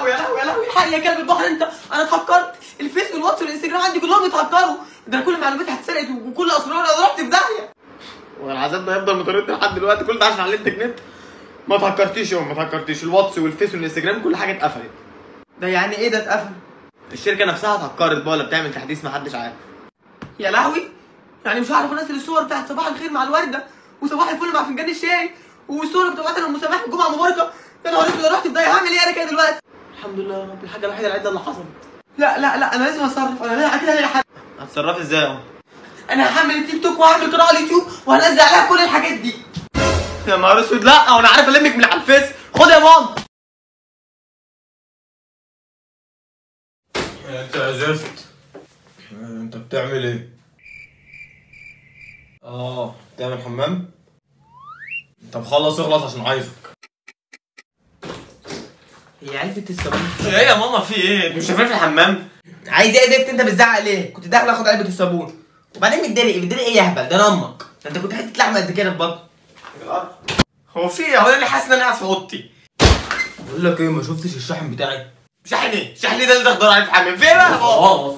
لهوي يا لهوي يا لهوي الحق يا كلب البحر أنت. أنا اتهكرت. الفيس والواتس والإنستجرام عندي كلهم اتهكروا ده كل معلوماتي اتسرقت وكل اسراري أنا رحت في داهية. والعذاب ده هيفضل مطاردني لحد دلوقتي كل ده عشان علمتك نت ما تهكرتيش يوم ما تهكرتيش. الواتس والفيس والإنستجرام كل حاجة اتقفلت. ده يعني إيه ده اتقفل؟ الشركة نفسها اتهكرت بقى ولا بتعمل تحديث ما حدش عارف؟ يا لهوي. يعني مش هعرف أنزل الصور بتاعت صباح الخير مع الوردة وصباح الفل مع فنجان الشاي والصورة بتاعت أنا ومسامح الجمعه مباركة. يا نهار أسود رحت في داهية. هعمل إيه أنا كده دلوقتي؟ الحمد لله يا رب الحاجة الوحيدة العدله اللي حصلت. لا لا لا أنا لازم أتصرف. أنا لا كده هي حل هتصرفي إزاي أهو؟ أنا هعمل التيك توك وهعمل قناة على اليوتيوب وهنزل عليها كل الحاجات دي. يا نهار أسود. لا وأنا عارف ألمك من على الفيس. خد يا ماما أنت عزفت أنت بتعمل إيه؟ آه. بتعمل حمام؟ طب خلص اخلص عشان عايزك. هي عرفت الصابون إيه يا ماما في إيه؟ مش شايفين في الحمام؟ عايز إيه زفت انت بتزعق ليه؟ كنت داخل اخد علبة الصابون وبعدين متضايق متضايق إيه يا هبل ده أنا أمك انت كنت حتة لحمة قد كده في بطنك هو في إيه؟ هو أنا اللي حاسس ان أنا قاعد في اوضتي بقول لك إيه ما شفتش الشاحن بتاعي شاحن إيه؟ شاحن إيه ده اللي تقدر عليه في الحمام؟ في إيه بقى؟ خلاص